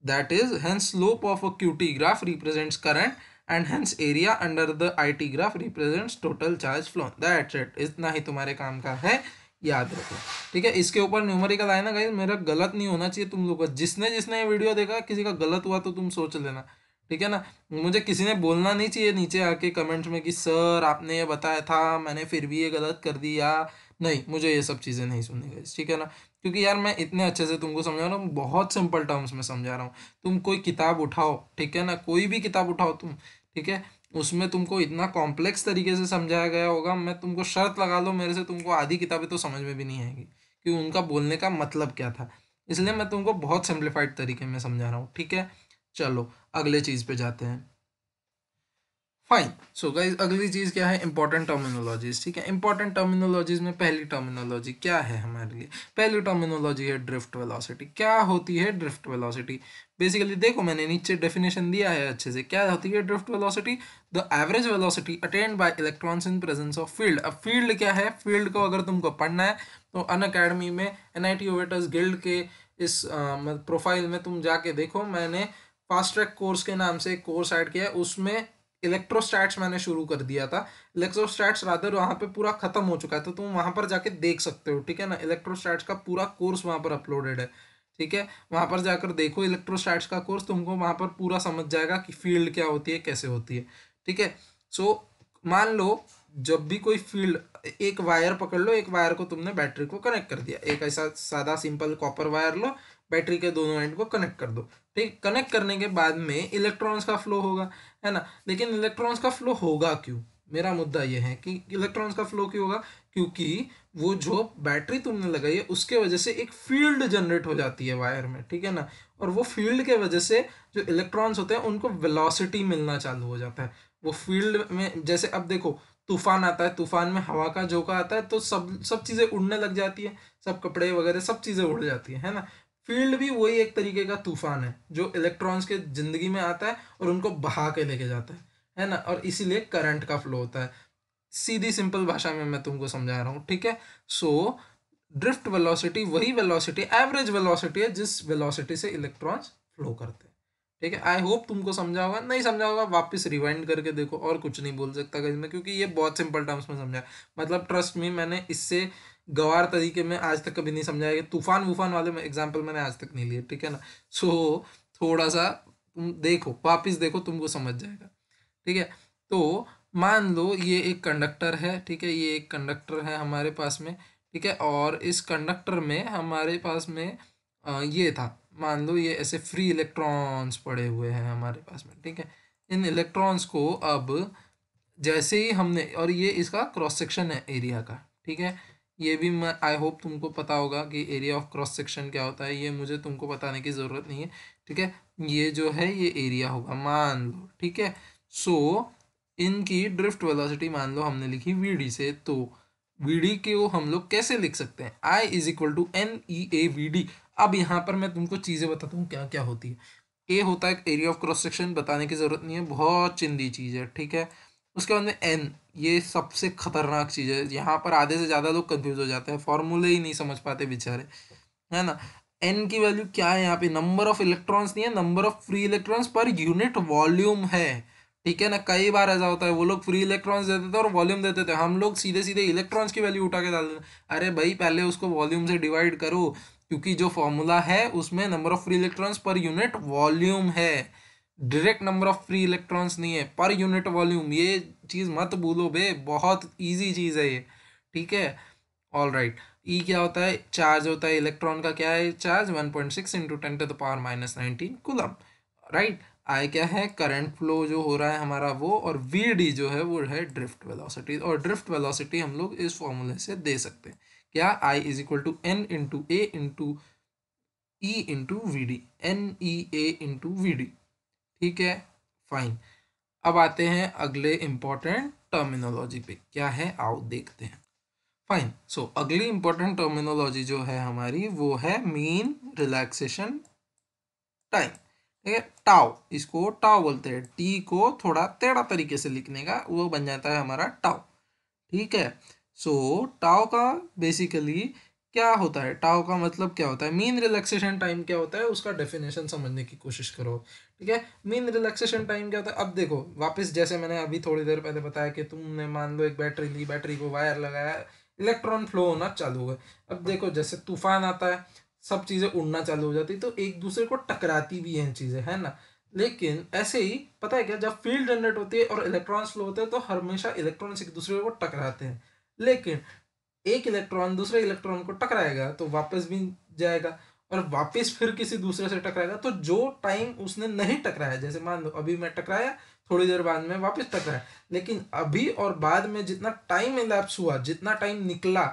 That is hence slope of a QT graph represents current and hence area under the I T graph represents total charge flow that's it इतना ही तुम्हारे काम का है, याद रखो। ठीक है? इसके ऊपर न्यूमरिकल आए ना गाइस मेरा गलत नहीं होना चाहिए तुम लोग का। जिसने जिसने ये वीडियो देखा, किसी का गलत हुआ तो तुम सोच लेना। ठीक है ना? मुझे किसी ने बोलना नहीं चाहिए नीचे आके कमेंट्स में कि, सर, आपने ये बताया था, मैंने फिर भी ये गलत कर दिया। नहीं, मुझे ये सब चीज़ें नहीं सुननी गई ठीक है ना? क्योंकि यार मैं इतने अच्छे से तुमको समझा रहा हूँ, बहुत सिंपल टर्म्स में समझा रहा हूँ। तुम कोई किताब उठाओ, ठीक है ना? कोई भी किताब उठाओ तुम ठीक है? उसमें तुमको इतना कॉम्प्लेक्स तरीके से समझाया गया होगा, मैं तुमको शर्त लगा लो, मेरे से तुमको आधी किताबें तो समझ में भी नहीं आएगी, कि उनका बोलने का मतलब क्या था। इसलिए मैं तुमको बहुत सिंप्लीफाइड तरीके में समझा रहा हूँ, ठीक है? चलो, अगले चीज़ पे जाते हैं। फाइन सो गाइज़ अगली चीज़ क्या है? इंपॉर्टेंट टर्मिनोलॉजीज ठीक है? इंपॉर्टेंट टर्मिनोलॉजीज में पहली टर्मिनोलॉजी क्या है हमारे लिए? पहली टर्मिनोलॉजी है ड्रिफ्ट वेलोसिटी क्या होती है ड्रिफ्ट वेलोसिटी बेसिकली देखो, मैंने नीचे डेफिनेशन दिया है अच्छे से। क्या होती है drift velocity the average velocity attained by electrons in presence of field अब फ़ील्ड क्या है? फ़ील्ड को अगर तुमको पढ़ना है तो अन अकेडमी में एन आई टी ओवेटर्स गिल्ड के इस प्रोफ़ाइल में तुम जाके देखो। मैंने फास्ट ट्रैक कोर्स के नाम से एक कोर्स ऐड किया है। उसमें इलेक्ट्रोस्टैट्स मैंने शुरू कर दिया था। इलेक्ट्रोस्टैट्स रादर वहाँ पे पूरा खत्म हो चुका है तो तुम वहाँ पर जाके देख सकते हो, ठीक है ना? इलेक्ट्रोस्टैट्स का पूरा कोर्स वहाँ पर अपलोडेड है, ठीक है? वहाँ पर जाकर देखो इलेक्ट्रोस्टैट्स का कोर्स तुमको वहाँ पर पूरा समझ जाएगा कि फ़ील्ड क्या होती है, कैसे होती है, ठीक है? सो मान लो, जब भी कोई फ़ील्ड एक वायर पकड़ लो, एक वायर को तुमने बैटरी को कनेक्ट कर दिया। एक ऐसा सादा सिंपल कॉपर वायर लो बैटरी के दोनों एंड को कनेक्ट कर दो। ठीक कनेक्ट करने के बाद में इलेक्ट्रॉन्स का फ्लो होगा, है ना? लेकिन इलेक्ट्रॉन्स का फ्लो होगा क्यों? मेरा मुद्दा यह है कि इलेक्ट्रॉन्स का फ्लो क्यों होगा? क्योंकि वो जो बैटरी तुमने लगाई है, उसके वजह से एक फ़ील्ड जनरेट हो जाती है वायर में, ठीक है ना? और वो फ़ील्ड के वजह से जो इलेक्ट्रॉन्स होते हैं, उनको वेलोसिटी मिलना चालू हो जाता है। वो फ़ील्ड में, जैसे अब देखो, तूफ़ान आता है, तूफ़ान में हवा का झोंका आता है तो सब सब चीज़ें उड़ने लग जाती है, सब कपड़े वगैरह, सब चीज़ें उड़ जाती है है ना? फ़ील्ड भी वही एक तरीके का तूफ़ान है, जो इलेक्ट्रॉन्स के ज़िंदगी में आता है और उनको बहा के लेके जाता है है ना? और इसीलिए करंट का फ्लो होता है। सीधी सिंपल भाषा में मैं तुमको समझा रहा हूँ, ठीक है? सो ड्रिफ्ट वेलोसिटी वही वेलोसिटी एवरेज वेलोसिटी है जिस वेलोसिटी से इलेक्ट्रॉन्स फ्लो करते हैं, ठीक है? आई होप तुमको समझा होगा, नहीं समझा होगा, वापस रिवाइंड करके देखो, और कुछ नहीं बोल सकता इसमें क्योंकि ये बहुत सिंपल टर्म्स में समझा। मतलब ट्रस्ट मी मैंने इससे गवार तरीके में आज तक कभी नहीं समझाया कि तूफ़ान वूफान वाले में एग्ज़ाम्पल मैंने आज तक नहीं लिए ठीक है ना? सो so, थोड़ा सा तुम देखो वापिस देखो तुमको समझ जाएगा ठीक है? तो मान लो ये एक कंडक्टर है ठीक है? ये एक कंडक्टर है हमारे पास में ठीक है? और इस कंडक्टर में हमारे पास में आ, ये था मान लो ये ऐसे फ्री इलेक्ट्रॉन्स पड़े हुए हैं हमारे पास में ठीक है? इन इलेक्ट्रॉन्स को अब जैसे ही हमने और ये इसका क्रॉस सेक्शन है एरिया का ठीक है? ये भी मैं आई होप तुमको पता होगा कि एरिया ऑफ़ क्रॉस सेक्शन क्या होता है। ये मुझे तुमको बताने की ज़रूरत नहीं है ठीक है? ये जो है ये एरिया होगा मान लो ठीक है? सो so, इनकी ड्रिफ्ट वेलोसिटी मान लो हमने लिखी वी डी से तो वी डी को हम लोग कैसे लिख सकते हैं? I is equal to N E A V D अब यहाँ पर मैं तुमको चीज़ें बताता हूँ क्या क्या होती है। ए होता है एरिया ऑफ़ क्रॉस सेक्शन बताने की ज़रूरत नहीं है बहुत चिंदी चीज़ है ठीक है? उसके बाद में एन ये सबसे खतरनाक चीज़ है। यहाँ पर आधे से ज़्यादा लोग कंफ्यूज हो जाते हैं। फॉर्मूले ही नहीं समझ पाते बेचारे, है ना? एन की वैल्यू क्या है यहाँ पे? नंबर ऑफ़ इलेक्ट्रॉन्स नहीं है number of free electrons per unit volume है। ठीक है ना? कई बार ऐसा होता है, वो लोग फ्री इलेक्ट्रॉन्स देते थे और वॉल्यूम देते थे। हम लोग सीधे सीधे इलेक्ट्रॉन्स की वैल्यू उठा के डाल देते अरे भाई, पहले उसको वॉल्यूम से डिवाइड करो, क्योंकि जो फॉर्मूला है, उसमें number of free electrons per unit volume है। Direct number of free electrons नहीं है पर यूनिट वॉल्यूम ये चीज़ मत भूलो बे, बहुत इजी चीज़ है ये, ठीक है? ऑल राइट ई क्या होता है? चार्ज होता है इलेक्ट्रॉन का क्या है? Charge one point six into ten to the power minus nineteen coulomb right I क्या है? करंट फ्लो जो हो रहा है हमारा वो, और वी डी जो है वो है ड्रिफ्ट वेलोसिटी और ड्रिफ्ट वेलोसिटी हम लोग इस फॉर्मूले से दे सकते हैं। क्या? I is equal to N into A into E into V D N E A into V D ठीक है? फाइन अब आते हैं अगले इंपॉर्टेंट टर्मिनोलॉजी पे। क्या है? आओ देखते हैं। फाइन सो so, अगली इंपॉर्टेंट टर्मिनोलॉजी जो है हमारी वो है मीन रिलैक्सेशन टाइम ठीक है? टाओ इसको टाओ बोलते हैं। टी को थोड़ा टेढ़ा तरीके से लिखने का वो बन जाता है हमारा टाओ ठीक है? सो so, टाओ का बेसिकली क्या होता है? टाओ का मतलब क्या होता है? मीन रिलैक्सेशन टाइम क्या होता है? उसका डेफिनेशन समझने की कोशिश करो, ठीक है? मीन रिलैक्सेशन टाइम क्या होता है? अब देखो, वापस जैसे मैंने अभी थोड़ी देर पहले बताया कि तुमने मान लो एक बैटरी ली बैटरी को वायर लगाया इलेक्ट्रॉन फ्लो होना चालू हो गया अब देखो, जैसे तूफ़ान आता है, सब चीज़ें उड़ना चालू हो जाती तो एक दूसरे को टकराती भी हैं चीज़ें, है ना? लेकिन ऐसे ही, पता है क्या? जब फ़ील्ड जनरेट होती है और इलेक्ट्रॉन्स फ्लो होते हैं तो हमेशा इलेक्ट्रॉन्स एक दूसरे को टकराते हैं। लेकिन एक इलेक्ट्रॉन दूसरे इलेक्ट्रॉन को टकराएगा तो वापस भी जाएगा और वापस फिर किसी दूसरे से टकराएगा तो जो टाइम उसने नहीं टकराया, जैसे मान लो अभी मैं टकराया, थोड़ी देर बाद में वापस टकराया, लेकिन अभी और बाद में जितना टाइम इलेप्स हुआ, जितना टाइम निकला,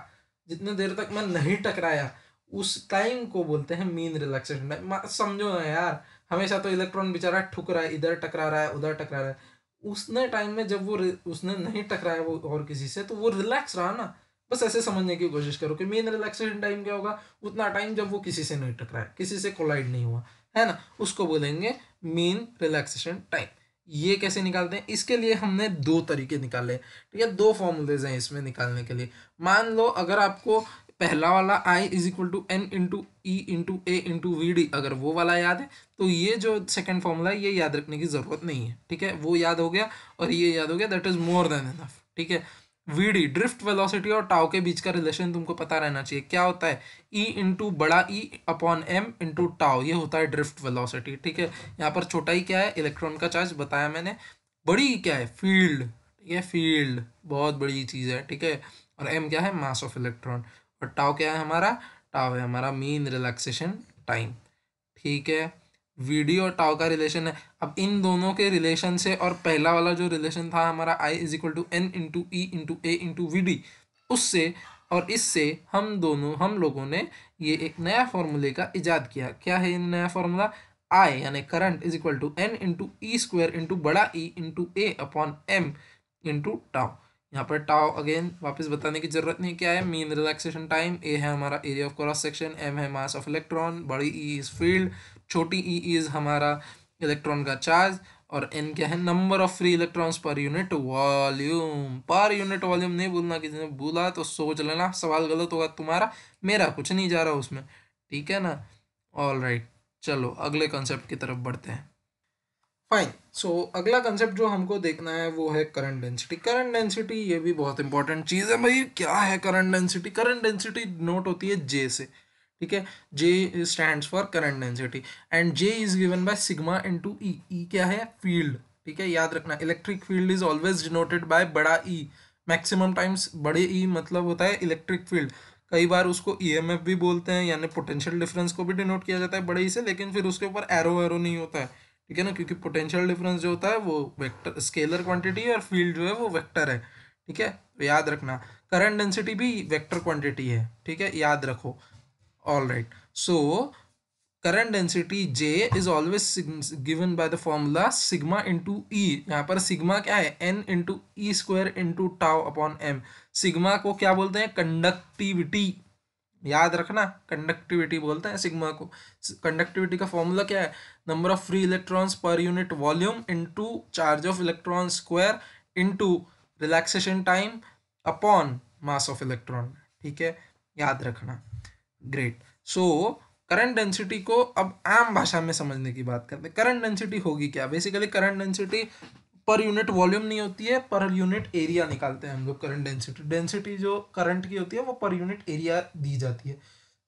जितने देर तक मैं नहीं टकराया, उस टाइम को बोलते हैं मीन रिलैक्सेशन टाइम समझो ना यार, हमेशा तो इलेक्ट्रॉन बेचारा ठुक रहा है, इधर टकरा रहा है, उधर टकरा रहा है। उसने टाइम में जब वो उसने नहीं टकराया वो और किसी से तो वो रिलैक्स रहा ना। बस ऐसे समझने की कोशिश करो कि मेन रिलैक्सेशन टाइम क्या होगा? उतना टाइम जब वो किसी से नहीं टकराया किसी से कोलाइड नहीं हुआ, है ना? उसको बोलेंगे मीन रिलैक्सेशन टाइम ये कैसे निकालते हैं? इसके लिए हमने दो तरीके निकाले। ठीक है, दो फॉर्मूलेज हैं इसमें निकालने के लिए। मान लो अगर आपको पहला वाला I is equal to N into E into A into V D अगर वो वाला याद है तो ये जो सेकंड फॉर्मूला है, ये याद रखने की ज़रूरत नहीं है। ठीक है, वो याद हो गया और ये याद हो गया that is more than enough ठीक है वीडी ड्रिफ्ट वेलोसिटी और टाउ के बीच का रिलेशन तुमको पता रहना चाहिए। क्या होता है? ई इंटू बड़ा E upon M into tau ये होता है ड्रिफ्ट वेलोसिटी ठीक है? यहाँ पर छोटा ही क्या है? इलेक्ट्रॉन का चार्ज बताया मैंने। बड़ी क्या है? फ़ील्ड ठीक है? फ़ील्ड बहुत बड़ी चीज़ है, ठीक है? और एम क्या है? मास ऑफ़ इलेक्ट्रॉन और टाव क्या है हमारा? टाव है हमारा मीन रिलैक्सेशन टाइम ठीक है? वीडी और टाव का रिलेशन है। अब इन दोनों के रिलेशन से और पहला वाला जो रिलेशन था हमारा I is equal to N into E into A into V D उससे और इससे हम दोनों, हम लोगों ने ये एक नया फॉर्मूले का इजाद किया। क्या है ये नया फॉर्मूला आई यानी current is equal to N into E square into बड़ा E into A upon M into tau यहाँ पर टाव अगेन वापस बताने की ज़रूरत नहीं, क्या है? मीन रिलैक्सेशन टाइम ए है हमारा area of cross section M है मास ऑफ़ इलेक्ट्रॉन बड़ी ई इज़ फ़ील्ड छोटी ई e इज़ हमारा इलेक्ट्रॉन का चार्ज और एन क्या है? Number of free electrons per unit volume per unit volume नहीं बोलना किसी ने बोला तो सोच लेना। सवाल गलत होगा तुम्हारा मेरा कुछ नहीं जा रहा उसमें। ठीक है ना? All right. चलो अगले कॉन्सेप्ट की तरफ़ बढ़ते हैं। फाइन सो so, अगला कंसेप्ट जो हमको देखना है वो है करंट डेंसिटी करंट डेंसिटी ये भी बहुत इंपॉर्टेंट चीज़ है भाई। क्या है current density current density note होती है जे से। ठीक है? J stand for current density and J is given by sigma into E E क्या है? फ़ील्ड ठीक है? याद रखना electric field is always denoted by बड़ा ई मैक्सिमम टाइम्स बड़े ई e मतलब होता है इलेक्ट्रिक फ़ील्ड कई बार उसको ईएमएफ e भी बोलते हैं, यानी पोटेंशियल डिफरेंस को भी डिनोट किया जाता है बड़े ई से, लेकिन फिर उसके ऊपर एरो एरो नहीं होता है। ठीक है ना? क्योंकि पोटेंशियल डिफरेंस जो होता है वो वेक्टर स्केलर क्वांटिटी और फ़ील्ड जो है वो वेक्टर है। ठीक है? याद रखना करंट डेंसिटी भी वेक्टर क्वांटिटी है। ठीक है? याद रखो। All right so current density J is always given by the formula sigma into E यहाँ पर सिग्मा क्या है? N into E square into tau upon M sigma को क्या बोलते हैं? कंडक्टिविटी याद रखना कंडक्टिविटी बोलते हैं सिग्मा को। कंडक्टिविटी का फॉर्मूला क्या है? Number of free electrons per unit volume into charge of electron square into relaxation time upon mass of electron ठीक है? याद रखना। ग्रेट सो करंट डेंसिटी को अब आम भाषा में समझने की बात करते हैं। करंट डेंसिटी होगी क्या? Basically current density per unit volume नहीं होती है पर यूनिट एरिया निकालते हैं हम लोग करंट डेंसिटी डेंसिटी जो करंट की होती है, वो पर यूनिट एरिया दी जाती है।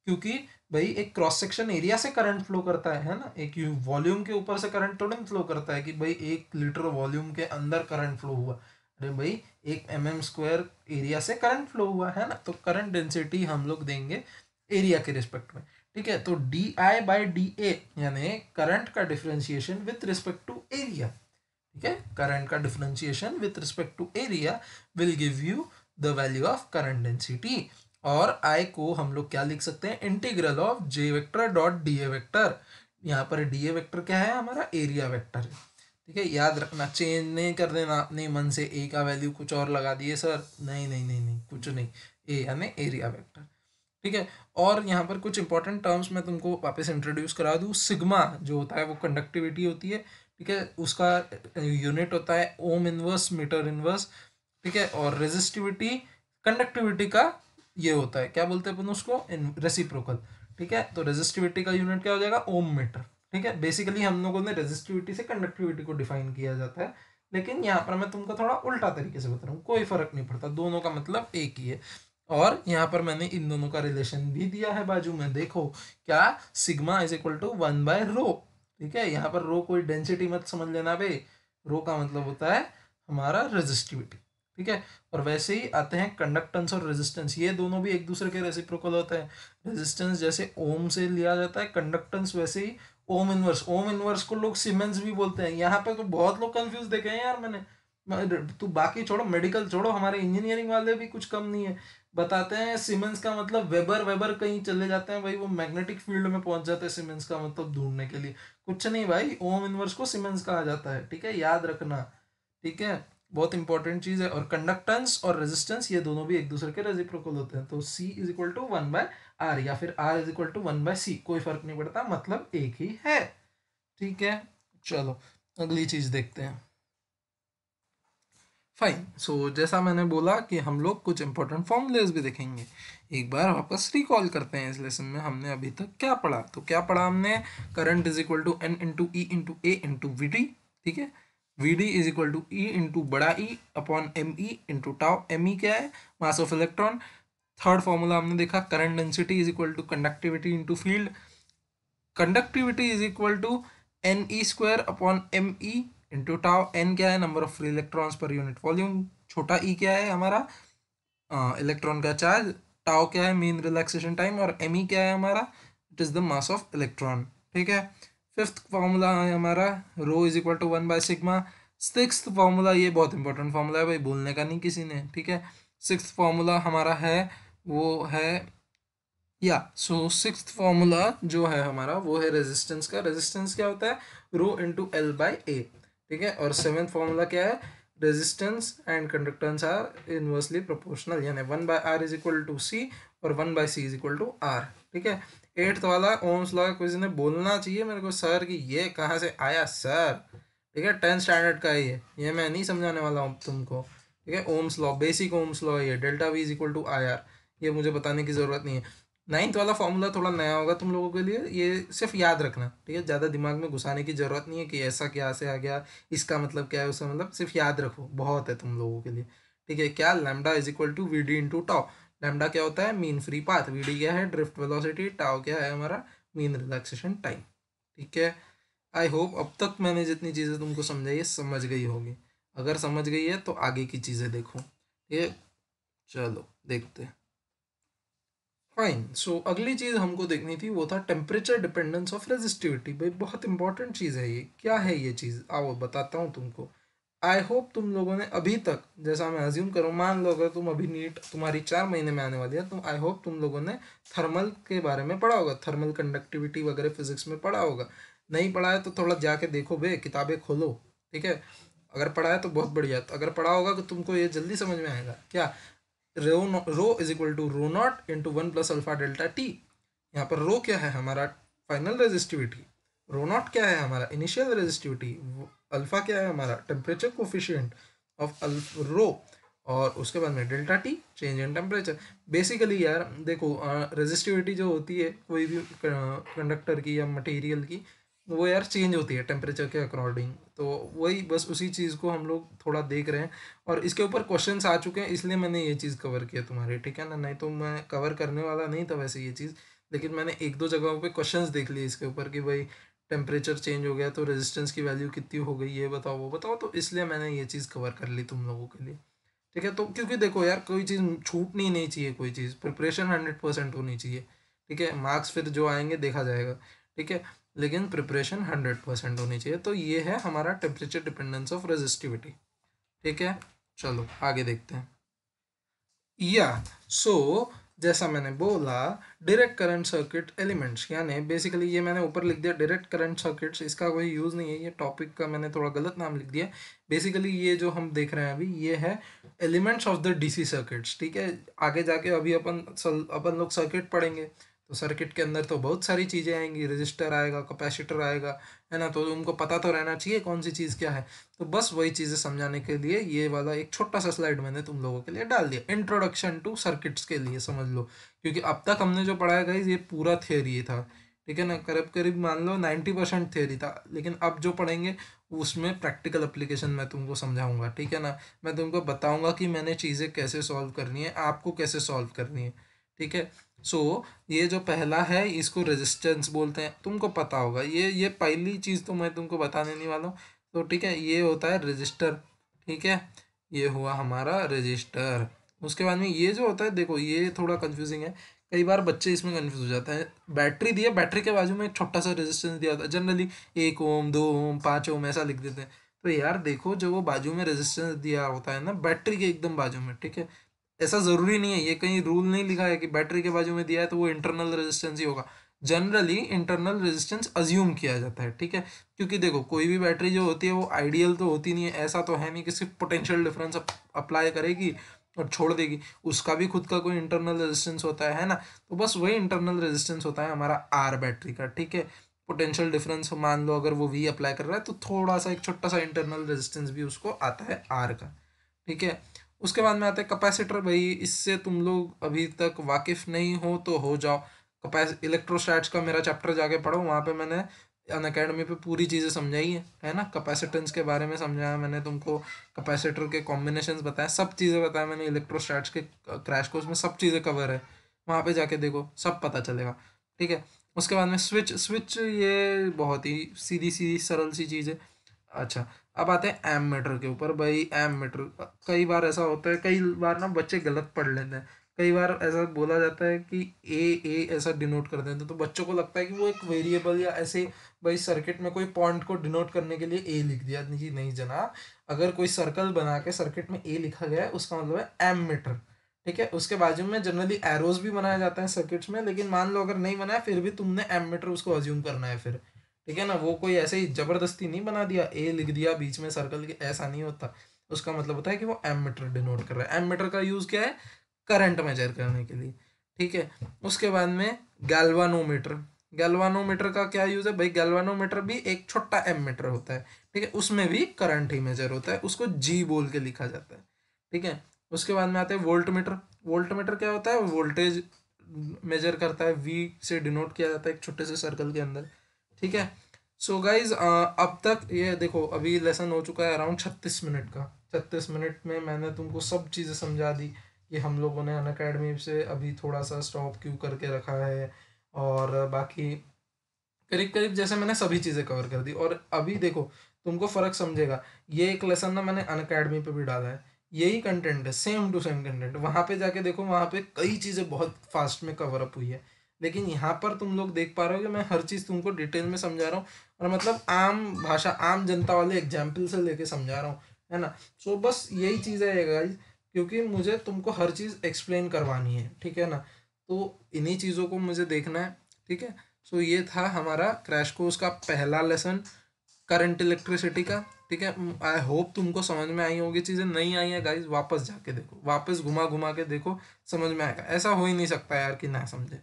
क्योंकि भाई, एक क्रॉस सेक्शन एरिया से करंट फ्लो करता है है ना? एक वॉल्यूम के ऊपर से करंट थोड़ा फ्लो करता है कि भाई, एक लीटर वॉल्यूम के अंदर करंट फ्लो हुआ। अरे भाई, एक एम एम स्क्वायर एरिया से करंट फ्लो हुआ, है ना? तो करंट डेंसिटी हम लोग देंगे एरिया के रिस्पेक्ट में। ठीक है? तो D I by D A यानी करंट का differentiation with respect to area ठीक है? करंट का differentiation with respect to area will give you the value of current density और आई को हम लोग क्या लिख सकते हैं? Integral of J vector dot D A vector यहाँ पर डी ए वेक्टर क्या है? हमारा एरिया वेक्टर है। ठीक है? याद रखना चेंज नहीं कर देना अपने मन से ए का वैल्यू कुछ और लगा दिए सर नहीं नहीं नहीं नहीं, कुछ नहीं। ए यानी एरिया वेक्टर ठीक है? और यहाँ पर कुछ इंपॉर्टेंट टर्म्स मैं तुमको वापस इंट्रोड्यूस करा दूँ। सिग्मा जो होता है वो कंडक्टिविटी होती है, ठीक है? उसका यूनिट होता है ओम इनवर्स मीटर इनवर्स ठीक है? और रेजिस्टिविटी कंडक्टिविटी का ये होता है। क्या बोलते हैं अपन उसको? रेसिप्रोकल ठीक है? तो रेजिस्टिविटी का यूनिट क्या हो जाएगा? ओम मीटर ठीक है? बेसिकली हम लोगों ने रेजिस्टिविटी से कंडक्टिविटी को डिफाइन किया जाता है। लेकिन यहाँ पर मैं तुमको थोड़ा उल्टा तरीके से बता रहा हूँ, कोई फ़र्क नहीं पड़ता। दोनों का मतलब एक ही है। और यहाँ पर मैंने इन दोनों का रिलेशन भी दिया है बाजू में। देखो, क्या sigma is equal to one by rho ठीक है, यहाँ पर रो कोई डेंसिटी मत समझ लेना भाई रो का मतलब होता है हमारा रेजिस्टिविटी ठीक है, और वैसे ही आते हैं कंडक्टेंस और रेजिस्टेंस ये दोनों भी एक दूसरे के रेसिप्रोकल होते हैं। रेजिस्टेंस जैसे ओम से लिया जाता है कंडक्टेंस वैसे ही ओम इनवर्स ओम इनवर्स को लोग सीमेंस भी बोलते हैं। यहाँ पे तो बहुत लोग कंफ्यूज देखे हैं यार मैंने। तू बाकी छोड़ो मेडिकल छोड़ो, हमारे इंजीनियरिंग वाले भी कुछ कम नहीं है। बताते हैं सीमेंस का मतलब वेबर वेबर कहीं चले जाते हैं, भाई वो मैग्नेटिक फ़ील्ड में पहुँच जाते हैं सीमेंस का मतलब ढूँढने के लिए। कुछ नहीं भाई ओम इनवर्स को सीमेंस कहा जाता है, ठीक है? याद रखना, ठीक है? बहुत इंपॉर्टेंट चीज़ है, और कंडक्टेंस और रेजिस्टेंस ये दोनों भी एक दूसरे के रेजिप्रोकल होते हैं। तो C is equal to one by R या फिर R is equal to one by C कोई फ़र्क नहीं पड़ता मतलब एक ही है, ठीक है? चलो, अगली चीज़ देखते हैं। फाइन सो so, जैसा मैंने बोला कि हम लोग कुछ इंपॉर्टेंट फॉर्मूलेज भी देखेंगे। एक बार वापस रिकॉल करते हैं इस लेसन में हमने अभी तक क्या पढ़ा? तो क्या पढ़ा हमने? Current is equal to N into E into A into V D ठीक है? V D is equal to E into बड़ा E upon M E into tau M E क्या है? Mass of electron third formula हमने देखा current density is equal to conductivity into field conductivity is equal to N E square upon M E into tau N क्या है? Number of free electrons per unit volume छोटा ई e क्या है हमारा? Electron का charge tau क्या है? Mean relaxation time और एम ई e क्या है हमारा? It is the mass of electron ठीक है? फिफ्थ फार्मूला है हमारा. Rho is equal to one by sigma six formula ये बहुत इंपॉर्टेंट फार्मूला है भाई. बोलने का नहीं किसी ने. ठीक है? सिक्स फार्मूला हमारा है, वो है, या सो सिक्स फार्मूला जो है हमारा, वो है रेजिस्टेंस का. रेजिस्टेंस क्या होता है? Rho into L by A ठीक है? और सेवेंथ फॉर्मूला क्या है? Resistance and conductance are inversely proportional यानी one by R is equal to C और one by C is equal to R ठीक है? एट्थ वाला ओम्स लॉ किसी ने बोलना चाहिए मेरे को सर कि ये कहाँ से आया सर ठीक है? टेंथ स्टैंडर्ड का ही है ये मैं नहीं समझाने वाला हूँ तुमको, ठीक है? Ohm's law basic Ohm's law ये delta V is equal to I R ये मुझे बताने की ज़रूरत नहीं है। नाइन्थ वाला फॉर्मूला थोड़ा नया होगा तुम लोगों के लिए। ये सिर्फ़ याद रखना, ठीक है? ज़्यादा दिमाग में घुसाने की ज़रूरत नहीं है कि ऐसा क्या से आ गया, इसका मतलब क्या है, उसका मतलब सिर्फ़ याद रखो, बहुत है तुम लोगों के लिए, ठीक है? क्या? Lambda is equal to V D into tau lambda क्या होता है? Mean free path V D क्या है? ड्रिफ्ट वेलोसिटी टाओ क्या है हमारा? मीन रिलैक्सेशन टाइम ठीक है? आई होप अब तक मैंने जितनी चीज़ें तुमको समझाई है, समझ गई होगी। अगर समझ गई है तो आगे की चीज़ें देखो। ठीक है? चलो, देखते हैं। फाइन सो अगली चीज़ हमको देखनी थी वो था टेम्परेचर डिपेंडेंस ऑफ़ रेजिस्टिविटी भाई, बहुत इंपॉर्टेंट चीज़ है ये। क्या है ये चीज़? आओ, बताता हूँ तुमको। आई होप तुम लोगों ने अभी तक, जैसा मैं अज्यूम करूँ, मान लो अगर तुम अभी नीट तुम्हारी चार महीने में आने वाली है तो आई होप तुम लोगों ने थर्मल के बारे में पढ़ा होगा। थर्मल कंडक्टिविटी वगैरह फिजिक्स में पढ़ा होगा। नहीं पढ़ा है तो थोड़ा जाके देखो भे किताबें खोलो, ठीक है? अगर पढ़ा है तो बहुत बढ़िया। तो अगर पढ़ा होगा तो तुमको ये जल्दी समझ में आएगा। क्या? Rho rho is equal to rho naught into one plus alpha delta T यहाँ पर रो क्या है? हमारा फाइनल रेजिस्टिविटी रो नॉट क्या है? हमारा इनिशियल रेजिस्टिविटी अल्फ़ा क्या है? हमारा टेम्परेचर कोफिशियंट ऑफ़ रो और उसके बाद में delta T change in temperature basically यार, देखो रेजिस्टिविटी जो होती है, कोई भी कंडक्टर की या मटेरियल की वो यार चेंज होती है टेम्परेचर के अकॉर्डिंग तो वही बस उसी चीज़ को हम लोग थोड़ा देख रहे हैं। और इसके ऊपर क्वेश्चंस आ चुके हैं, इसलिए मैंने ये चीज़ कवर किया तुम्हारे, ठीक है ना? नहीं तो मैं कवर करने वाला नहीं था वैसे ये चीज़, लेकिन मैंने एक दो जगहों पे क्वेश्चंस देख लिए इसके ऊपर कि भाई टेम्परेचर चेंज हो गया तो रेजिस्टेंस की वैल्यू कितनी हो गई, ये बताओ, वो बताओ। तो इसलिए मैंने ये चीज़ कवर कर ली तुम लोगों के लिए, ठीक है? तो क्योंकि देखो यार, कोई चीज़ छूटनी नहीं चाहिए कोई चीज़। प्रिपरेशन हंड्रेड परसेंट होनी चाहिए, ठीक है? मार्क्स फिर जो आएँगे देखा जाएगा, ठीक है? लेकिन प्रिपरेशन हंड्रेड परसेंट होनी चाहिए। तो ये है हमारा टेम्परेचर डिपेंडेंस ऑफ़ रेजिस्टिविटी ठीक है? चलो आगे देखते हैं। या सो so, जैसा मैंने बोला डायरेक्ट करंट सर्किट एलिमेंट्स यानी बेसिकली ये मैंने ऊपर लिख दिया डायरेक्ट करंट सर्किट्स इसका कोई यूज़ नहीं है। ये टॉपिक का मैंने थोड़ा गलत नाम लिख दिया। बेसिकली ये जो हम देख रहे हैं अभी ये है elements of the DC circuits ठीक है? आगे जाके अभी अपन अपन लोग सर्किट पढ़ेंगे। तो सर्किट के अंदर तो बहुत सारी चीज़ें आएँगी रजिस्टर आएगा कैपेसिटर आएगा, है ना? तो उनको पता तो रहना चाहिए कौन सी चीज़ क्या है। तो बस वही चीज़ें समझाने के लिए ये वाला एक छोटा सा स्लाइड मैंने तुम लोगों के लिए डाल दिया। इंट्रोडक्शन टू सर्किट्स के लिए समझ लो, क्योंकि अब तक हमने जो पढ़ाया गई ये पूरा थियोरी था, ठीक है ना? करीब करीब मान लो नाइन्टी परसेंट थियोरी था, लेकिन अब जो पढ़ेंगे, उसमें प्रैक्टिकल अप्लीकेशन मैं तुमको समझाऊँगा, ठीक है ना? मैं तुमको बताऊँगा कि मैंने चीज़ें कैसे सॉल्व करनी है, आपको कैसे सॉल्व करनी है, ठीक है? सो so, ये जो पहला है इसको रेजिस्टेंस बोलते हैं। तुमको पता होगा ये ये पहली चीज़ तो मैं तुमको बताने नहीं वाला हूँ। तो ठीक है ये होता है रजिस्टर ठीक है? ये हुआ हमारा रजिस्टर उसके बाद में ये जो होता है देखो ये थोड़ा कंफ्यूजिंग है। कई बार बच्चे इसमें कन्फ्यूज़ हो जाते हैं। बैटरी दिया बैटरी के बाजू में एक छोटा सा रेजिस्टेंस दिया होता है। जनरली एक ओम दो ओम पाँच ओम ऐसा लिख देते हैं। तो यार देखो जो वो बाजू में रेजिस्टेंस दिया होता है ना बैटरी के एकदम बाजू में ठीक है? ऐसा ज़रूरी नहीं है, ये कहीं रूल नहीं लिखा है कि बैटरी के बाजू में दिया है तो वो इंटरनल रेजिस्टेंस ही होगा। जनरली इंटरनल रेजिस्टेंस अज्यूम किया जाता है, ठीक है? क्योंकि देखो, कोई भी बैटरी जो होती है वो आइडियल तो होती नहीं है, ऐसा तो है नहीं कि सिर्फ़ पोटेंशियल डिफरेंस अप्लाई करेगी और छोड़ देगी। उसका भी खुद का कोई इंटरनल रेजिस्टेंस होता है ना? तो बस वही इंटरनल रेजिस्टेंस होता है हमारा आर बैटरी का, ठीक है? पोटेंशियल डिफरेंस मान लो अगर वो वी अप्लाई कर रहा है तो थोड़ा सा एक छोटा सा इंटरनल रेजिस्टेंस भी उसको आता है आर का, ठीक है? उसके बाद में आता है कैपेसिटर भाई, इससे तुम लोग अभी तक वाकिफ नहीं हो तो हो जाओ। कैपेस इलेक्ट्रोस्टैट्स का मेरा चैप्टर जाके पढ़ो, वहाँ पे मैंने अन अकेडमी पे पूरी चीज़ें समझाई है है ना? कैपेसिटेंस के बारे में समझाया मैंने तुमको कैपेसिटर के कॉम्बिनेशन बताया सब चीज़ें बताया मैंने इलेक्ट्रोस्टैट्स के क्रैश कोर्स में सब चीज़ें कवर है। वहाँ पे जाके देखो, सब पता चलेगा, ठीक है? उसके बाद में स्विच स्विच ये बहुत ही सीधी सीधी सरल सी चीज़ है। अच्छा अब आते हैं एम मीटर के ऊपर। भाई एम मीटर कई बार ऐसा होता है, कई बार ना बच्चे गलत पढ़ लेते हैं। कई बार ऐसा बोला जाता है कि ए ए ऐसा डिनोट कर देते हैं तो बच्चों को लगता है कि वो एक वेरिएबल या ऐसे, भाई सर्किट में कोई पॉइंट को डिनोट करने के लिए ए लिख दिया। नहीं नहीं जनाब अगर कोई सर्कल बना के सर्किट में ए लिखा गया है, उसका मतलब है एम मीटर ठीक है? उसके बाजू में जनरली एरोज भी बनाए जाते हैं सर्किट्स में, लेकिन मान लो अगर नहीं बनाया, फिर भी तुमने एम मीटर उसको अज्यूम करना है फिर। ठीक है ना? वो कोई ऐसे ही ज़बरदस्ती नहीं बना दिया, ए लिख दिया, बीच में सर्कल के, ऐसा नहीं होता। उसका मतलब होता है कि वो एम मीटर डिनोट कर रहा है। एम मीटर का यूज़ क्या है? करंट मेजर करने के लिए। ठीक है? उसके बाद में गैल्वानोमीटर गैल्वानोमीटर का क्या यूज़ है? भाई गैल्वानोमीटर भी एक छोटा एम मीटर होता है। ठीक है? उसमें भी करंट ही मेजर होता है। उसको जी बोल के लिखा जाता है। ठीक है? उसके बाद में आते हैं वोल्ट मीटर वोल्ट मीटर क्या होता है? वोल्टेज मेजर करता है। वी से डिनोट किया जाता है एक छोटे से सर्कल के अंदर। ठीक है? सो so गाइज़ अब तक ये देखो, अभी लेसन हो चुका है अराउंड छत्तीस मिनट का। छत्तीस मिनट में मैंने तुमको सब चीज़ें समझा दी कि हम लोगों ने अन अकेडमी से अभी थोड़ा सा स्टॉप क्यों करके रखा है और बाकी करीब करीब जैसे मैंने सभी चीज़ें कवर कर दी। और अभी देखो, तुमको फ़र्क समझेगा, ये एक लेसन ना मैंने अन अकेडमी पर भी डाला है। यही कंटेंट है सेम टू सेम कंटेंट वहाँ पे जाके देखो, वहाँ पे कई चीज़ें बहुत फास्ट में कवर अप हुई है। लेकिन यहाँ पर तुम लोग देख पा रहे हो कि मैं हर चीज़ तुमको डिटेल में समझा रहा हूँ और मतलब आम भाषा, आम जनता वाले एग्ज़ाम्पल से लेके समझा रहा हूँ, है ना? सो बस यही चीज़ है गाइज़ क्योंकि मुझे तुमको हर चीज़ एक्सप्लेन करवानी है, ठीक है ना? तो इन्हीं चीज़ों को मुझे देखना है, ठीक है? सो ये था हमारा क्रैश कोर्स का पहला लेसन करंट इलेक्ट्रिसिटी का, ठीक है? आई होप तुमको समझ में आई होगी चीज़ें। नहीं आई है गाइज़ वापस जाके देखो, वापस घुमा घुमा के देखो, समझ में आएगा। ऐसा हो ही नहीं सकता यार कि ना समझे।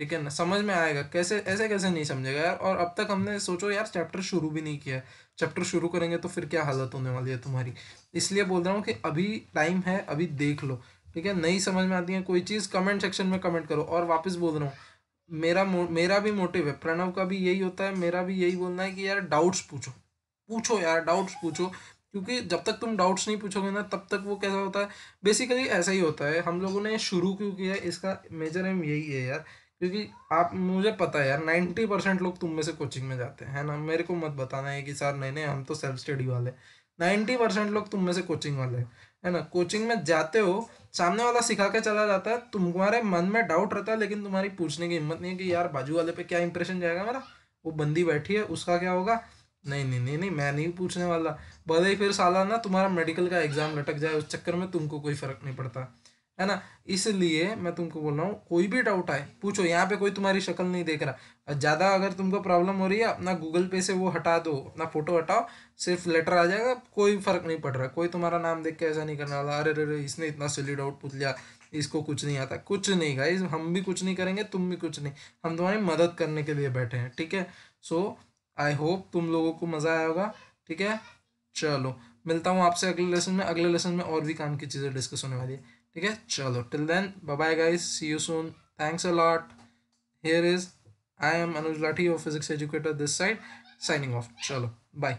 ठीक है ना? समझ में आएगा। कैसे, ऐसे कैसे नहीं समझेगा यार? और अब तक हमने, सोचो यार चैप्टर शुरू भी नहीं किया। चैप्टर शुरू करेंगे तो फिर क्या हालत होने वाली है तुम्हारी? इसलिए बोल रहा हूँ कि अभी टाइम है, अभी देख लो। ठीक है? नहीं समझ में आती है कोई चीज़ कमेंट सेक्शन में कमेंट करो। और वापस बोल रहा हूँ, मेरा मेरा भी मोटिव है। प्रणव का भी यही होता है, मेरा भी यही बोलना है कि यार डाउट्स पूछो। पूछो यार डाउट्स पूछो। क्योंकि जब तक तुम डाउट्स नहीं पूछोगे ना, तब तक वो कैसा होता है? बेसिकली ऐसा ही होता है। हम लोगों ने शुरू क्यों किया है? इसका मेजर एम यही है यार। क्योंकि आप, मुझे पता है यार नाइन्टी परसेंट लोग तुम में से कोचिंग में जाते हैं ना? मेरे को मत बताना है कि सर, नहीं नहीं, हम तो सेल्फ स्टडी वाले नाइन्टी परसेंट लोग तुम में से कोचिंग वाले है ना? कोचिंग में जाते हो, सामने वाला सिखा के चला जाता है, तुम्हारे मन में डाउट रहता है, लेकिन तुम्हारी पूछने की हिम्मत नहीं है कि यार, बाजू वाले पे क्या इंप्रेशन जाएगा मेरा? वो बंदी बैठी है, उसका क्या होगा? नहीं नहीं नहीं नहीं, मैं नहीं पूछने वाला। भले ही फिर साला ना तुम्हारा मेडिकल का एग्ज़ाम लटक जाए, उस चक्कर में तुमको कोई फ़र्क नहीं पड़ता। है ना? इसलिए मैं तुमको बोल रहा हूँ, कोई भी डाउट आए, पूछो, यहाँ पे कोई तुम्हारी शक्ल नहीं देख रहा। ज़्यादा अगर तुमको प्रॉब्लम हो रही है, अपना गूगल पे से वो हटा दो, अपना फ़ोटो हटाओ, सिर्फ़ लेटर आ जाएगा, कोई फ़र्क नहीं पड़ रहा। कोई तुम्हारा नाम देख के ऐसा नहीं करने वाला, अरे अरे इसने इतना सिली डाउट पूछ लिया, इसको कुछ नहीं आता। कुछ नहीं गाइज़ हम भी कुछ नहीं करेंगे, तुम भी कुछ नहीं। हम तुम्हारी मदद करने के लिए बैठे हैं, ठीक है? सो आई होप तुम लोगों को मज़ा आया होगा, ठीक है? चलो, मिलता हूँ आपसे अगले लेसन में, अगले लेसन में और भी काम की चीज़ें डिस्कस होने वाली है। ठीक है? चलो till then bye bye guys see you soon thanks a lot here is I am Anuj Lathi your physics educator this side signing off चलो बाय